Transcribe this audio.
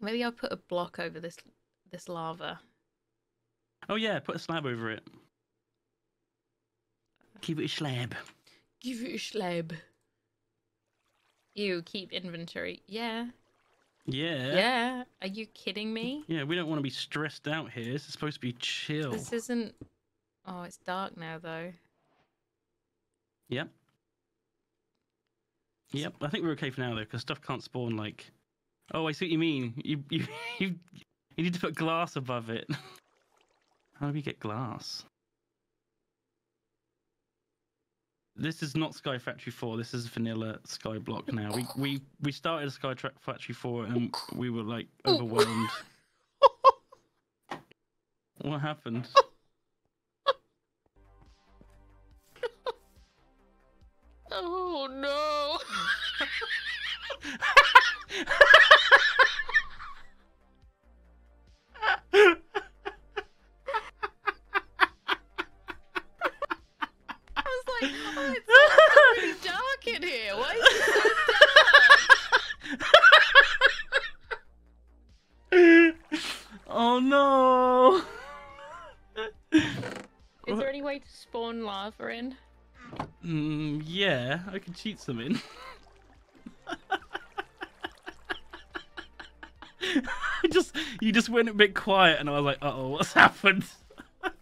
Maybe I'll put a block over this this lava. Oh yeah, put a slab over it. Keep it a slab. Give it a slab. You keep inventory. Yeah. Yeah. Yeah. Are you kidding me? Yeah, we don't want to be stressed out here. This is supposed to be chill. This isn't. Oh, it's dark now though. Yep. Yep. I think we're okay for now though, because stuff can't spawn like. Oh, I see what you mean. You you you you need to put glass above it. How do we get glass? This is not Sky Factory 4. This is vanilla Skyblock now. We we we started Sky Tra- Factory 4 and we were like oh. overwhelmed. what happened? Oh no! Like, oh, it's so dark in here. Why is it so dark? oh no! Is there any way to spawn lava in? Mm, yeah, I can cheat some in. I just you just went a bit quiet, and I was like, "Uh oh, what's happened?"